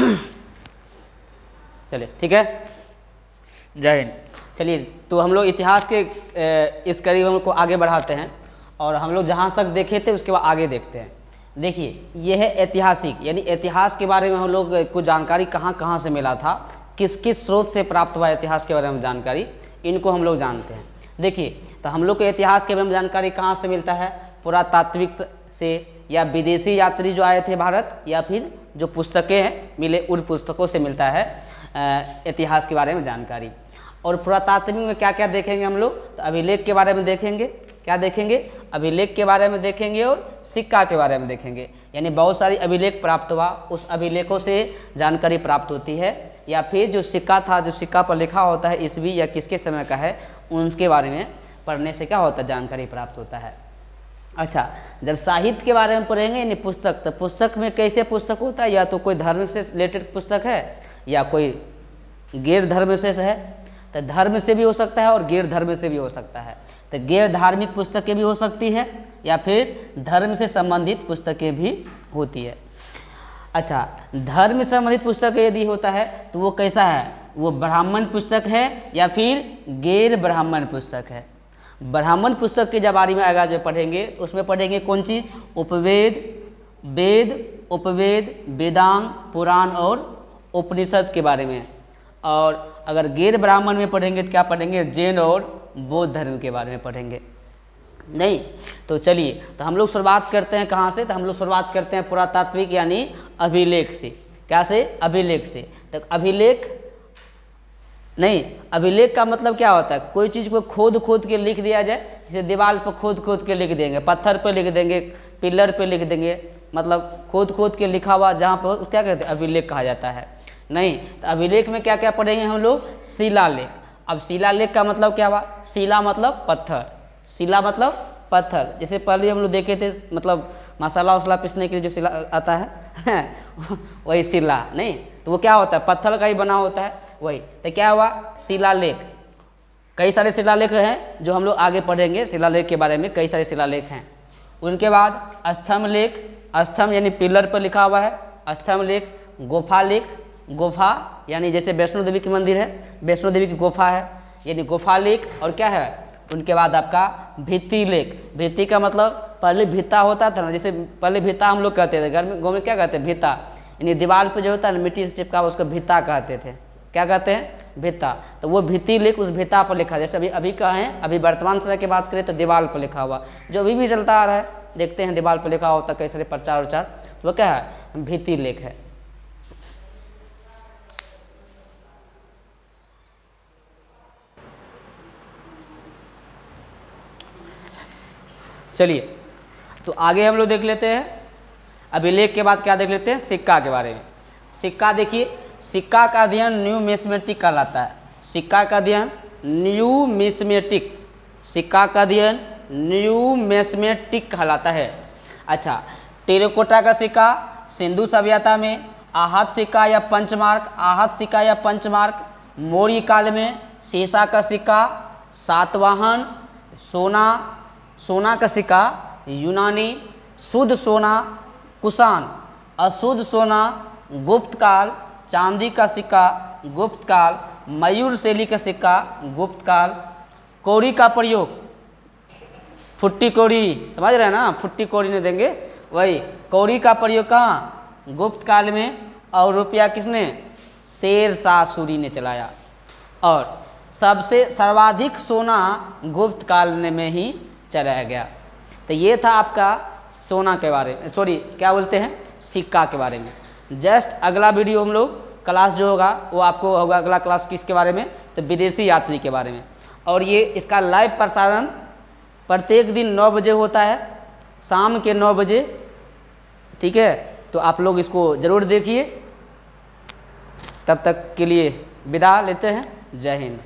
चलिए, ठीक है? जय हिंद। चलिए तो हम लोग इतिहास के इस करीब हम को आगे बढ़ाते हैं और हम लोग जहाँ तक देखे थे, उसके बाद आगे देखते हैं। देखिए, यह है ऐतिहासिक, यानी इतिहास के बारे में हम लोग को जानकारी कहाँ कहाँ से मिला था, किस किस स्रोत से प्राप्त हुआ इतिहास के बारे में जानकारी, इनको हम लोग जानते हैं। देखिए तो हम लोग को इतिहास के बारे में जानकारी कहाँ से मिलता है? पुरातात्विक से, या विदेशी यात्री जो आए थे भारत, या फिर जो पुस्तकें हैं, मिले उन पुस्तकों से मिलता है इतिहास के बारे में जानकारी। और पुरातात्विक में क्या क्या देखेंगे हम लोग? तो अभिलेख के बारे में देखेंगे। क्या देखेंगे? अभिलेख के बारे में देखेंगे और सिक्का के बारे में देखेंगे। यानी बहुत सारी अभिलेख प्राप्त हुआ, उस अभिलेखों से जानकारी प्राप्त होती है। या फिर जो सिक्का था, जो सिक्का पर लिखा होता है ईस्वी या किसके समय का है, उनके बारे में पढ़ने से क्या होता है? जानकारी प्राप्त होता है। अच्छा जब साहित्य के बारे में पढ़ेंगे, यानी पुस्तक तो पुस्तक में कैसे पुस्तक होता है? या तो कोई धर्म से रिलेटेड पुस्तक है, या कोई गैर धर्म से है? तो धर्म से भी हो सकता है और गैर धर्म से भी हो सकता है। तो गैर धार्मिक पुस्तकें भी हो सकती है, या फिर धर्म से संबंधित पुस्तकें भी होती है। अच्छा धर्म से संबंधित पुस्तक यदि होता है तो वो कैसा है? वो ब्राह्मण पुस्तक है, या फिर गैर ब्राह्मण पुस्तक है? ब्राह्मण पुस्तक के जब बारे में आगे में पढ़ेंगे तो उसमें पढ़ेंगे कौन चीज़? उपवेद, वेद, उपवेद, वेदांग, पुराण और उपनिषद के बारे में। और अगर गैर ब्राह्मण में पढ़ेंगे तो क्या पढ़ेंगे? जैन और बौद्ध धर्म के बारे में पढ़ेंगे। नहीं? तो चलिए तो हम लोग शुरुआत करते हैं कहाँ से? तो हम लोग शुरुआत करते हैं पुरातात्विक यानी अभिलेख से। क्या से? अभिलेख से। तो अभिलेख नहीं, अभिलेख का मतलब क्या होता है? कोई चीज़ को खोद खोद के लिख दिया जाए, जैसे दीवार पर खोद खोद के लिख देंगे, पत्थर पर लिख देंगे, पिलर पर लिख देंगे मतलब खोद खोद के लिखा हुआ जहाँ पर क्या कहते हैं? अभिलेख कहा जाता है। नहीं तो अभिलेख में क्या क्या पढ़ेंगे हम लोग? शिलालेख। अब शिलालेख का मतलब क्या हुआ? शिला मतलब पत्थर। शिला मतलब पत्थर। जैसे पहले हम लोग देखे थे मतलब मसाला वसाला पीसने के लिए जो शिला आता है, वही शिला। नहीं तो वो क्या होता है? पत्थर का ही बना होता है। वही तो क्या हुआ? शिलालेख कई सारे शिलालेख हैं जो हम लोग आगे पढ़ेंगे शिलालेख के बारे में कई सारे शिलालेख हैं। उनके बाद स्तंभ लेख स्तंभ यानी पिलर पर लिखा हुआ है। स्तंभ लेख, गुफा लेख। गुफा यानी जैसे वैष्णो देवी की मंदिर है, वैष्णो देवी की गुफा है। यानी गुफा लेख और क्या है? उनके बाद आपका भित्ति लेख। भित्ति का मतलब पहले भित्ता होता था ना, जैसे पहले भित्ता हम लोग कहते थे, घर में, गाँव में क्या कहते हैं? भित्ता। यानी दीवार पर जो होता है ना, मिट्टी से चिपका उसको भित्ता कहते थे। क्या कहते हैं? भित्ता। तो वो भित्ति लेख उस भित्ता पर लिखा जैसे अभी अभी का है, अभी वर्तमान समय की बात करें तो दीवार पर लिखा हुआ। जो अभी भी चलता आ रहा है, देखते हैं दीवार पर लिखा होता कई सारे प्रचार उचार। तो वो क्या है? भित्ति लेख है। चलिए तो आगे हम लोग देख लेते हैं। अभिलेख के बाद क्या देख लेते हैं? सिक्का के बारे में। सिक्का देखिए सिक्का का अध्ययन न्यू मेसमेटिक कहलाता है। सिक्का का अध्ययन न्यू मेसमेटिक सिक्का का अध्ययन न्यू मेसमेटिक कहलाता है। अच्छा टेरेकोटा का सिक्का, सिंधु सभ्यता में, आहत सिक्का या पंचमार्क, आहत सिक्का या पंचमार्क, मौर्य काल में शीशा का सिक्का, सातवाहन, सोना सोना का सिक्का, यूनानी, शुद्ध सोना, कुषाण, अशुद्ध सोना, गुप्त काल चांदी का सिक्का, गुप्त काल, मयूर शैली का सिक्का, गुप्त काल कौड़ी का प्रयोग। फुट्टी कौड़ी समझ रहे हैं ना? फुट्टी कौड़ी नहीं देंगे। वही कौड़ी का प्रयोग कहाँ? गुप्त काल में। और रुपया किसने? शेर शाह सूरी ने चलाया। और सबसे सर्वाधिक सोना गुप्त काल में ही चलाया गया। तो ये था आपका सोना के बारे में सॉरी क्या बोलते हैं? सिक्का के बारे में। जस्ट अगला वीडियो हम लोग क्लास जो होगा, वो आपको होगा अगला क्लास किसके बारे में? तो विदेशी यात्री के बारे में। और ये इसका लाइव प्रसारण प्रत्येक दिन नौ बजे होता है, शाम के नौ बजे, ठीक है? तो आप लोग इसको ज़रूर देखिए। तब तक के लिए विदा लेते हैं। जय हिंद।